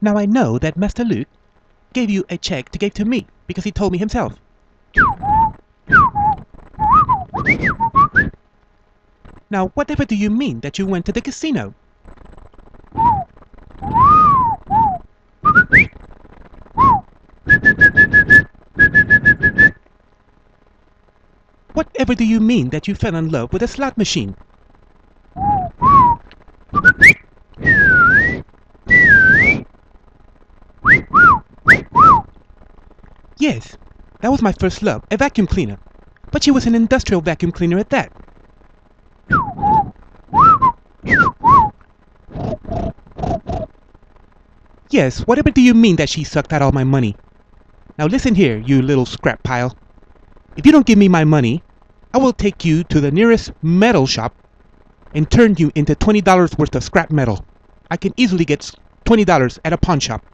Now I know that Master Luke gave you a check to give to me because he told me himself. Now, whatever do you mean that you went to the casino? Whatever do you mean that you fell in love with a slot machine? Yes, that was my first love, a vacuum cleaner. But she was an industrial vacuum cleaner at that. Yes, whatever do you mean that she sucked out all my money? Now listen here, you little scrap pile. If you don't give me my money, I will take you to the nearest metal shop and turn you into $20 worth of scrap metal. I can easily get $20 at a pawn shop.